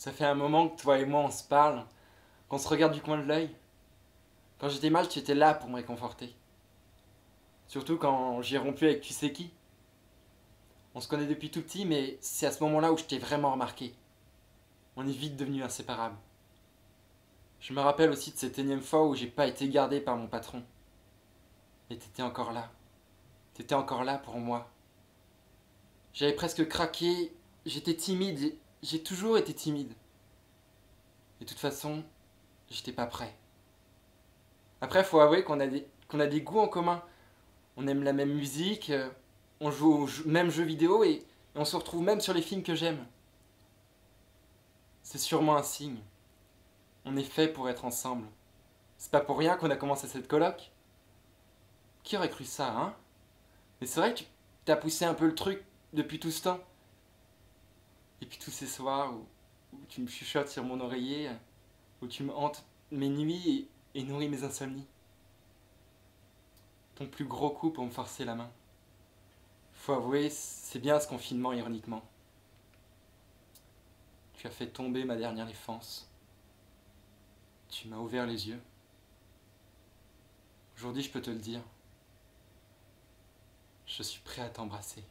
Ça fait un moment que toi et moi on se parle, qu'on se regarde du coin de l'œil. Quand j'étais mal, tu étais là pour me réconforter. Surtout quand j'ai rompu avec tu sais qui. On se connaît depuis tout petit, mais c'est à ce moment-là où je t'ai vraiment remarqué. On est vite devenus inséparables. Je me rappelle aussi de cette énième fois où j'ai pas été gardé par mon patron. Et t'étais encore là. T'étais encore là pour moi. J'avais presque craqué, j'étais timide, j'ai toujours été timide. Et de toute façon, j'étais pas prêt. Après, faut avouer qu'on a, des, qu'on a des goûts en commun. On aime la même musique, euh, on joue au même jeu vidéo et, on se retrouve même sur les films que j'aime. C'est sûrement un signe. On est fait pour être ensemble. C'est pas pour rien qu'on a commencé cette coloc. Qui aurait cru ça, hein? Mais c'est vrai que tu t'as poussé un peu le truc depuis tout ce temps. Et puis tous ces soirs où, tu me chuchotes sur mon oreiller, où tu me hantes mes nuits et, et nourris mes insomnies. Ton plus gros coup pour me forcer la main. Faut avouer, c'est bien ce confinement ironiquement. Tu as fait tomber ma dernière défense. Tu m'as ouvert les yeux. Aujourd'hui, je peux te le dire. Je suis prêt à t'embrasser.